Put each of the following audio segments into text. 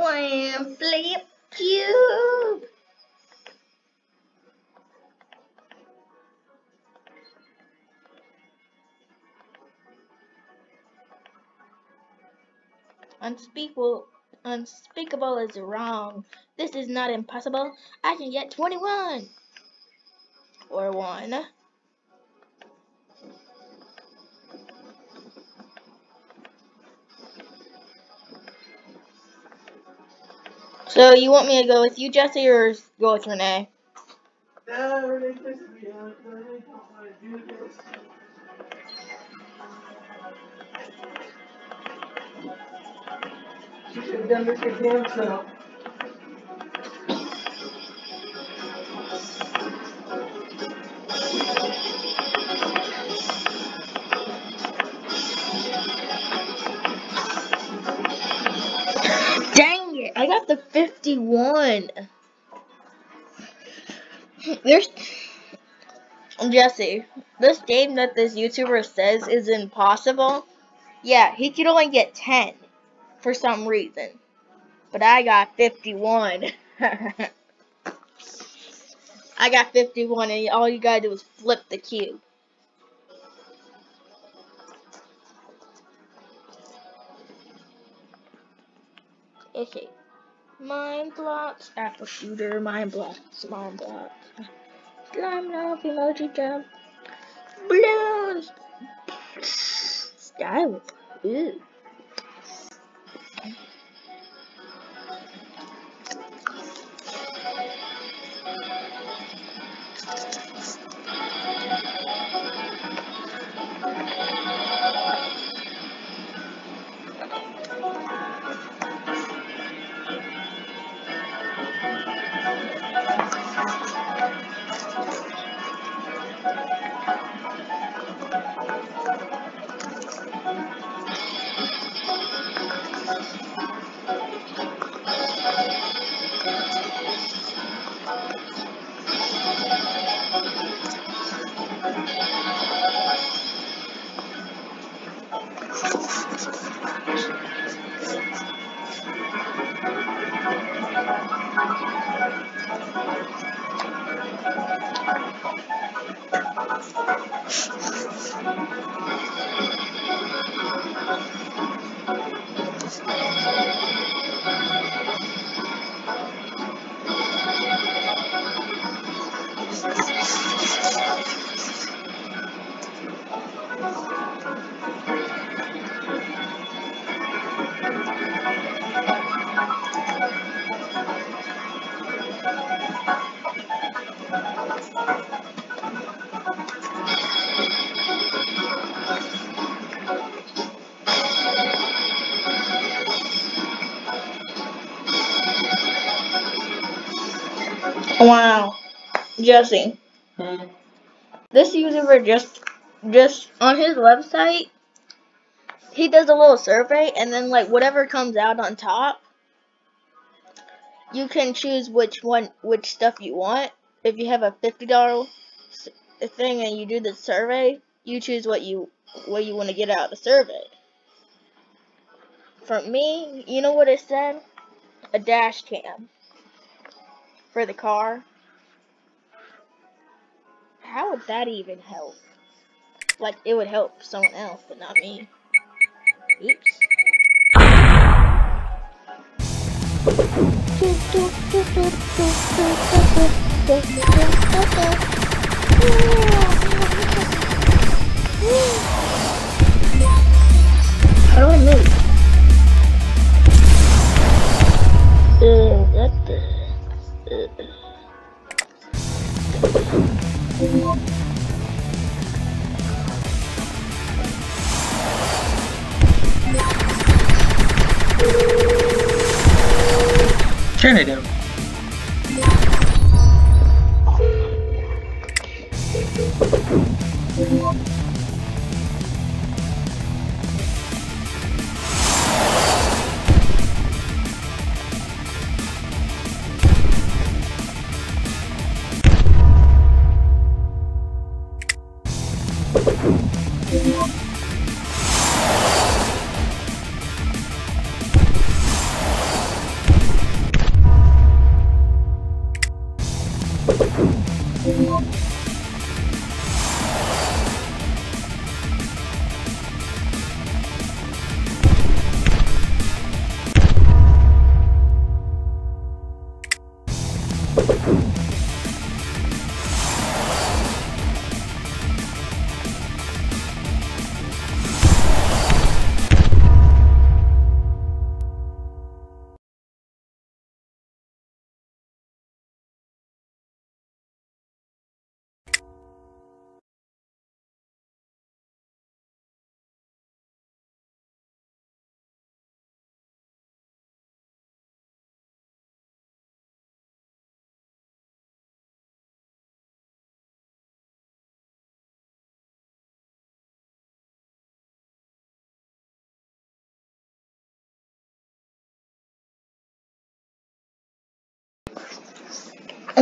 Slam flip cube. Unspeakable, unspeakable is wrong. This is not impossible. I can get 21. Or 1. So you want me to go with you, Jesse, or go with Renee? She should have done this 51. There's Jesse. This game that this YouTuber says is impossible. Yeah, he could only get 10 for some reason. But I got 51. I got 51 and all you gotta do is flip the cube. Okay. Mind blocks, apple shooter, mind blocks, mind blocks. Slime love, emoji jump. Balloons! Style. Ooh. Jesse. Hmm. This YouTuber just just on his website he does a little survey and then like whatever comes out on top you can choose which one which stuff you want. If you have a fifty dollar thing and you do the survey, you choose what you what you want to get out of the survey. For me, you know what it said? A dash cam for the car. How would that even help? Like, it would help someone else, but not me. Oops. How do I move? Turn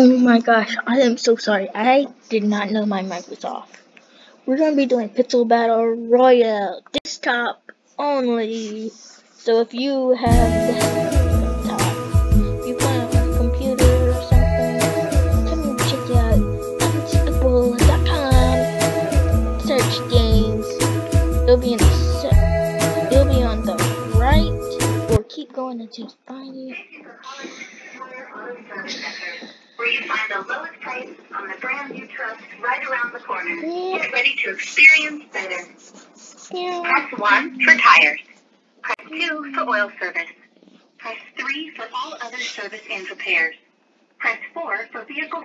Oh my gosh, I am so sorry. I did not know my mic was off. We're gonna be doing Pixel Battle Royale desktop only. So if you have desktop, if you on a computer or something, come and check out unskippable.com. Search games. It'll be in the it'll be on the right, or keep going until you find it. Where you find the lowest price on the brand you trust right around the corner. Get ready to experience better. Press 1 for tires. Press 2 for oil service. Press 3 for all other service and repairs. Press 4 for vehicle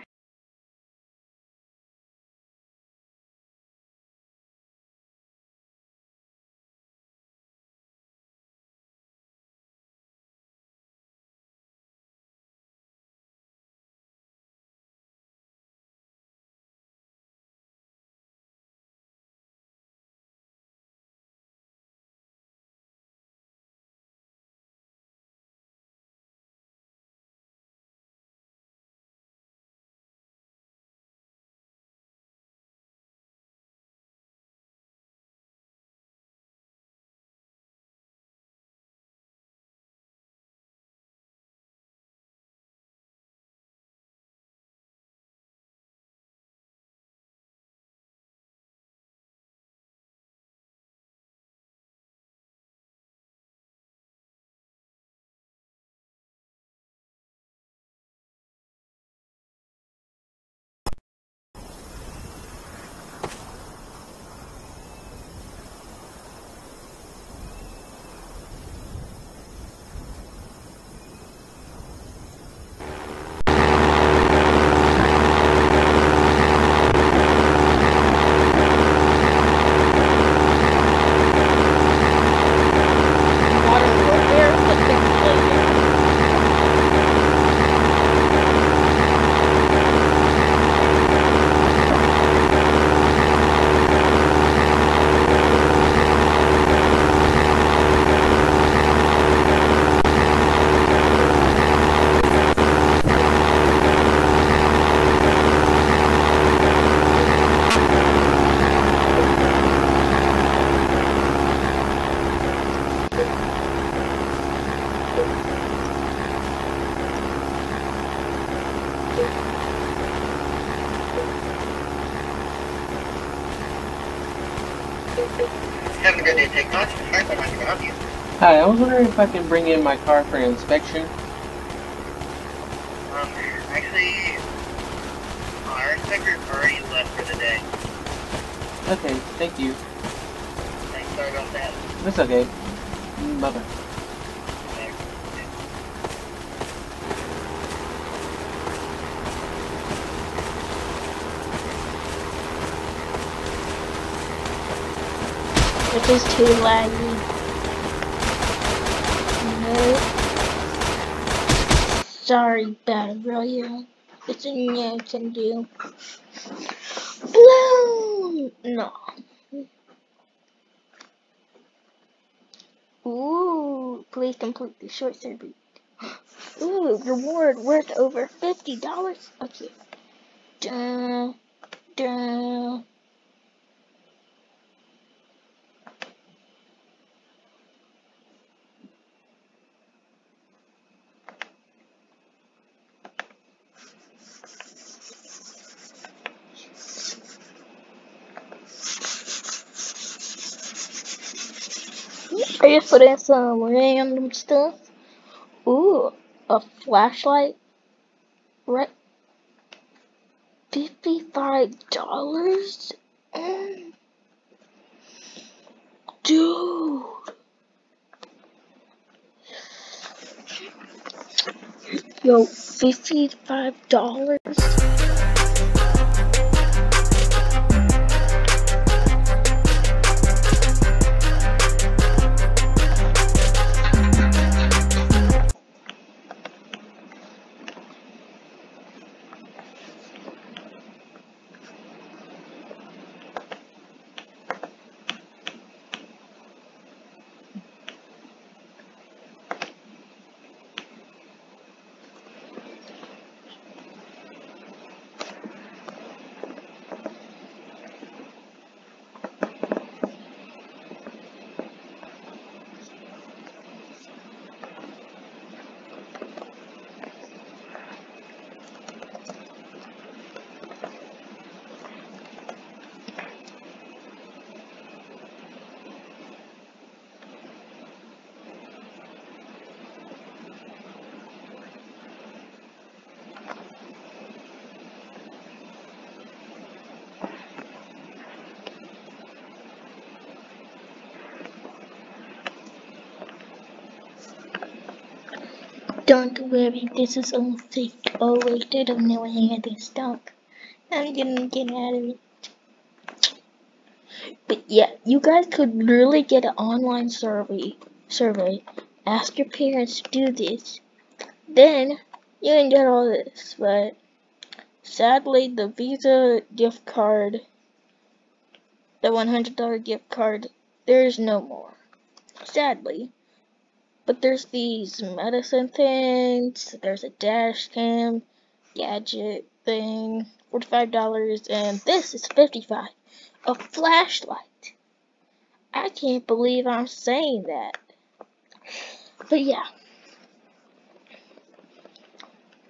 Hi, I was wondering if I can bring in my car for inspection. Um, actually, our inspector's already left for the day. Okay, thank you. Thanks, sorry about that. That's okay. Bye-bye. Which too laggy. No. Sorry, Battle Royale. It's a no can do. Bloom! No. Ooh, please complete the short survey. Ooh, reward worth over fifty dollars. Okay. Dun, dun. Are you putting some random stuff. Ooh, a flashlight. Right. $55? Mm. Dude. Yo, $55? Don't worry, this is all fake. Oh wait, I don't know any of this stuff. I'm gonna get out of it. But yeah, you guys could literally get an online survey. Survey. Ask your parents to do this. Then you can get all this. But sadly, the Visa gift card, the $100 gift card, there's no more. Sadly. But there's these medicine things. There's a dash cam gadget thing, $45, and this is 55 A flashlight. I can't believe I'm saying that. But yeah.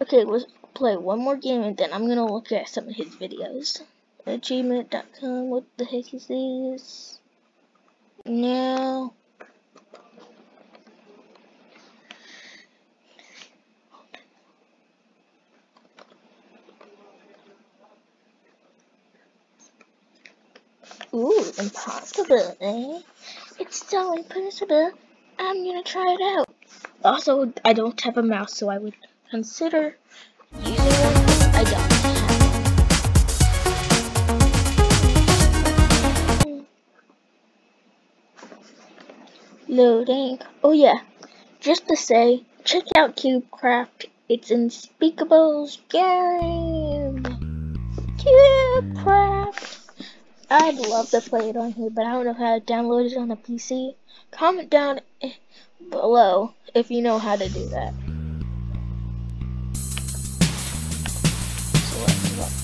Okay, let's play one more game and then I'm gonna look at some of his videos. Achievement.com, what the heck is this? Now. Ooh, impossible, eh? It's so impossible. I'm gonna try it out. Also, I don't have a mouse, so I would consider using one. I don't have. Loading. Oh yeah, just to say, check out CubeCraft. It's Unspeakable's game. CubeCraft. I'd love to play it on here, but I don't know how to download it on a PC. Comment down eh, below if you know how to do that. So let's go.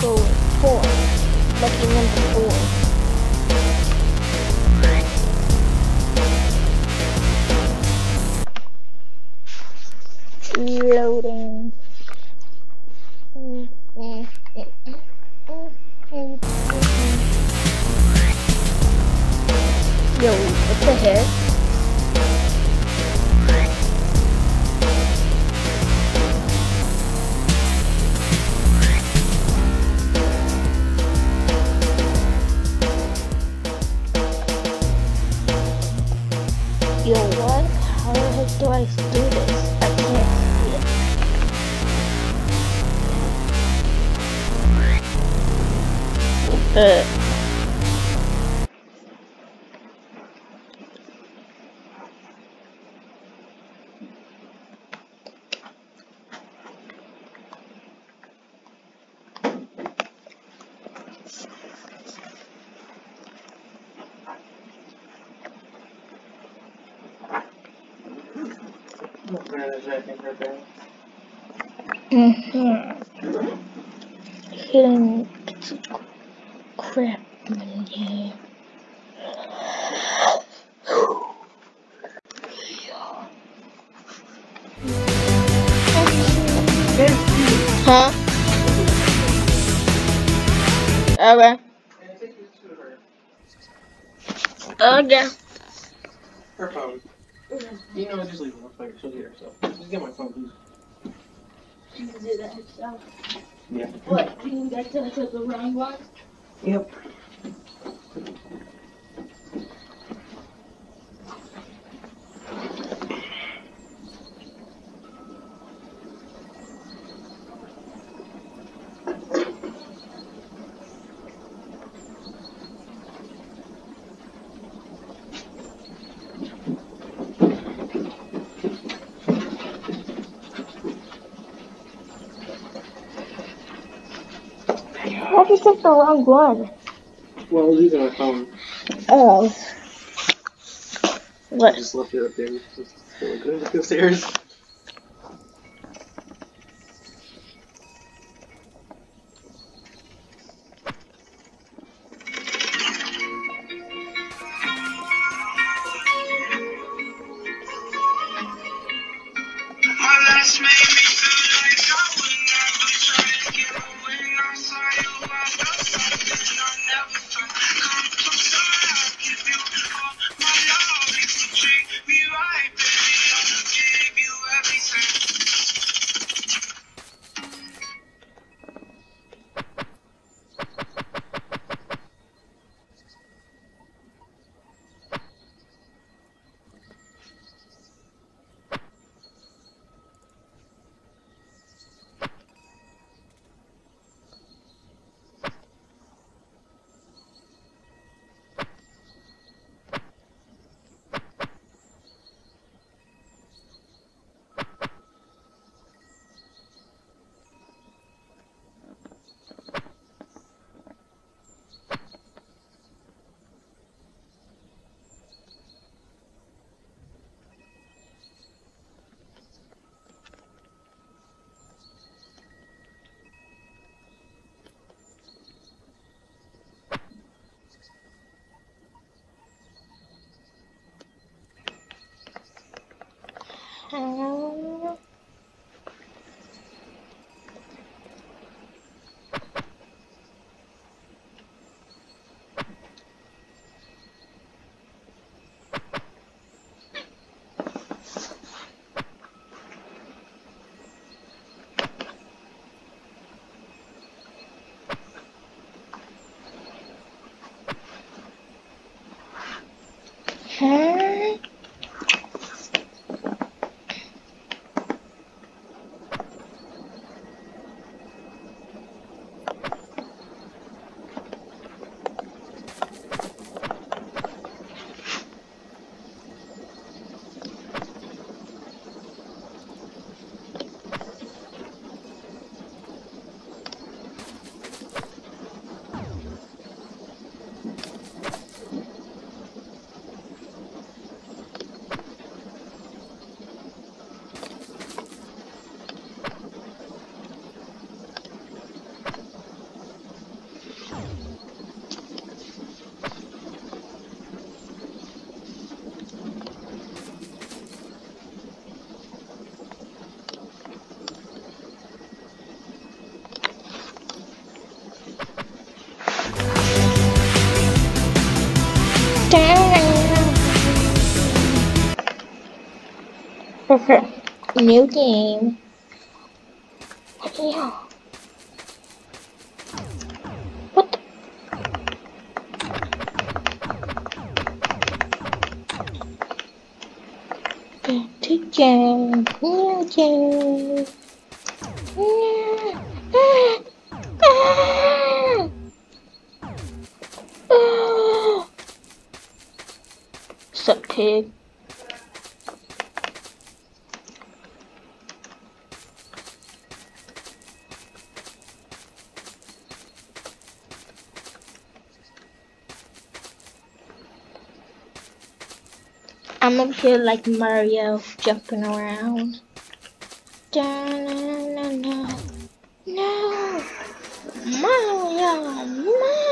Go four. Lucky number four. It. Huh? Okay. And take this to her. Okay. Her phone. You know, just leave it. I'll play She'll get herself. Just get my phone, please. She can do that herself. Yeah. What? You got to took the wrong one? Yep. How'd you take the wrong one? Well, I was using my phone. Oh. What? I just left it up there. Just go go upstairs. Huh? New game. Yeah. What? The game. New game. Ah! Ah! Ah! Sup, pig? Up here like Mario jumping around. Da-na-na-na. No! Mario! Mario!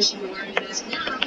position to where this now.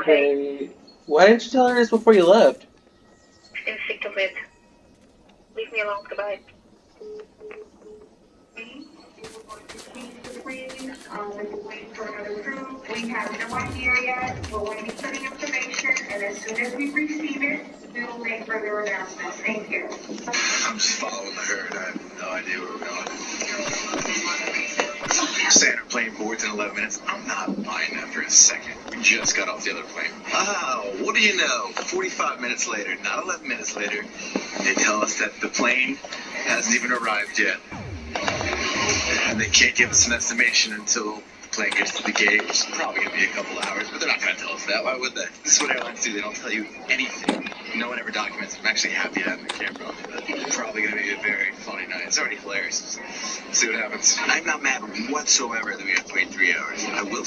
O- Okay. Why didn't you tell her this before you left? I'm sick of it. Leave me alone. Goodbye. Um, waiting for another crew. We have no idea yet. We're waiting for the information, and as soon as we receive it, we will make further announcements. Thank you. I'm just following the herd. I have no idea where we're going. Saying our plane boards in 11 minutes. I'm not buying that for a second. Just got off the other plane. Wow, what do you know? 45 minutes later, not 11 minutes later, they tell us that the plane hasn't even arrived yet. And they can't give us an estimation until the plane gets to the gate, which is probably going to be a couple hours. But they're not going to tell us that. Why would they? This is what airlines do. They don't tell you anything. No one ever documents. I'm actually happy to have the camera it's probably going to be a very funny night. It's already hilarious. See what happens. I'm not mad whatsoever that we have to wait three hours. I will